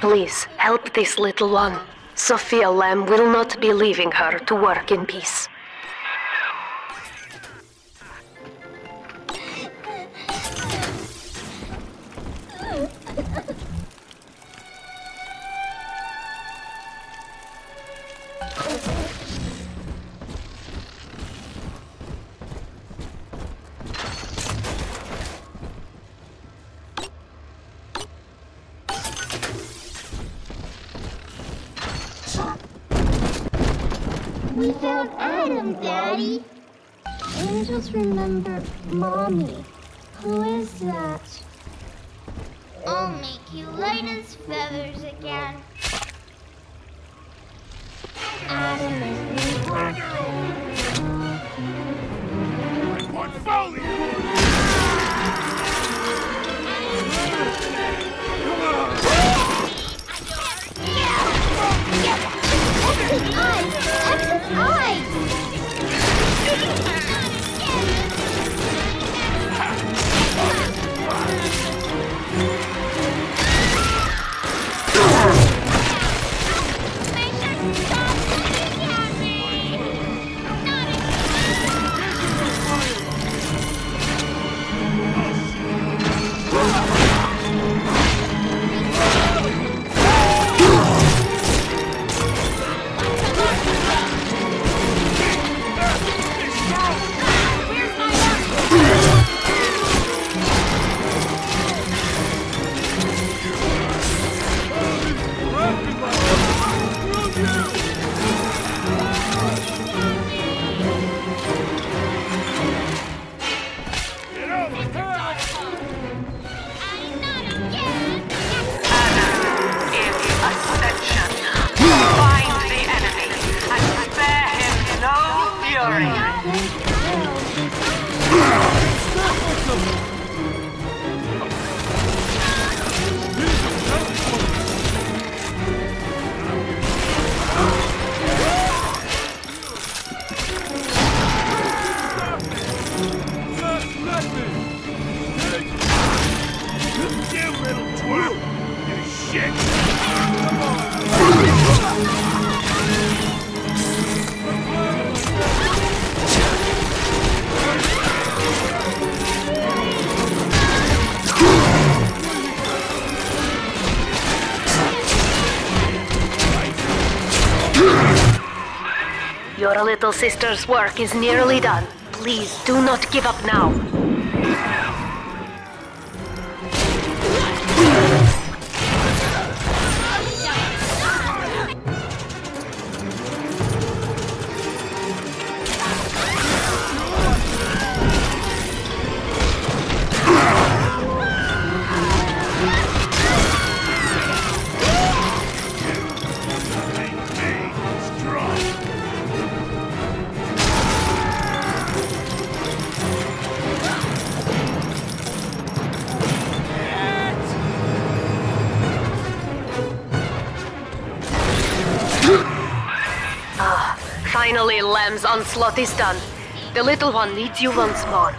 Please, help this little one. Sophia Lamb will not be leaving her to work in peace. We found Adam, Daddy. Angels remember Mommy. Who is that? I'll make you light as feathers again. Adam no fury. You little twerp! You! Your little sister's work is nearly done. Please do not give up now. Finally, Lamb's onslaught is done. The little one needs you once more.